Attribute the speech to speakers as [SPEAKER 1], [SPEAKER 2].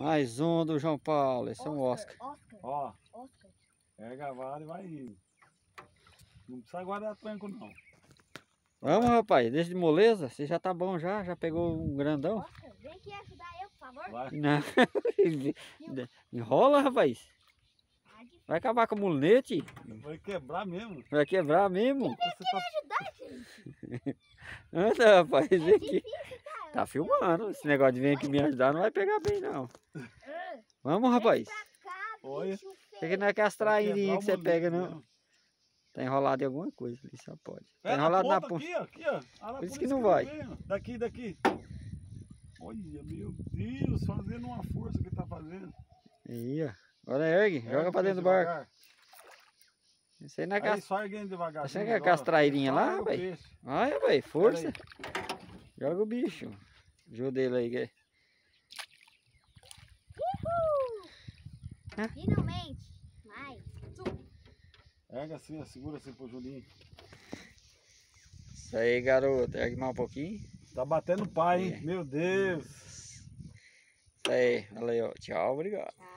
[SPEAKER 1] Mais um do João Paulo. Esse é um Oscar.
[SPEAKER 2] Oscar.
[SPEAKER 3] Ó,
[SPEAKER 2] Oscar.
[SPEAKER 3] pega a vara e vai indo. Não precisa guardar tranco não.
[SPEAKER 1] Vamos, rapaz. Deixa de moleza. Você já tá bom já. Já pegou um grandão.
[SPEAKER 2] Oscar, vem aqui ajudar eu, por favor.
[SPEAKER 3] Vai.
[SPEAKER 1] Não. Enrola, rapaz.
[SPEAKER 2] Difícil
[SPEAKER 1] Vai acabar com o mulete.
[SPEAKER 3] Vai quebrar mesmo.
[SPEAKER 1] Vai quebrar mesmo.
[SPEAKER 3] Você tá...
[SPEAKER 2] ajudar, gente.
[SPEAKER 1] Anda, rapaz.
[SPEAKER 2] É
[SPEAKER 1] Vem aqui.
[SPEAKER 2] difícil.
[SPEAKER 1] Tá filmando. Esse negócio de vir aqui me ajudar não vai pegar bem, não. Vamos, rapaz.
[SPEAKER 3] Olha.
[SPEAKER 2] bicho
[SPEAKER 1] Isso aqui
[SPEAKER 2] feio.
[SPEAKER 1] não é que as
[SPEAKER 3] vai
[SPEAKER 1] traírinhas
[SPEAKER 3] quebrar
[SPEAKER 1] que você pega, não. Tá enrolado em alguma coisa ali, só pode. Tá
[SPEAKER 3] É
[SPEAKER 1] enrolado na
[SPEAKER 3] ponta
[SPEAKER 1] ponta.
[SPEAKER 3] Aqui, ó, aqui, ó.
[SPEAKER 1] Por isso que não vai.
[SPEAKER 3] Daqui, daqui. Olha, meu Deus, fazendo uma força que tá fazendo.
[SPEAKER 1] Aí, ó. Agora ergue. Joga pra dentro do barco. Isso aí não é que as... quer com as traírinhas lá, velho? Olha, velho. Força. Joga o bicho. Ajuda ele aí, Gui.
[SPEAKER 2] Finalmente. Mais.
[SPEAKER 3] Erga assim, segura assim pro Julinho.
[SPEAKER 1] Isso aí, garoto. Ergue mais um pouquinho.
[SPEAKER 3] Tá batendo pai, hein?
[SPEAKER 1] É.
[SPEAKER 3] Meu Deus.
[SPEAKER 1] Isso aí. Olha aí, ó. Tchau, obrigado.
[SPEAKER 2] Tchau.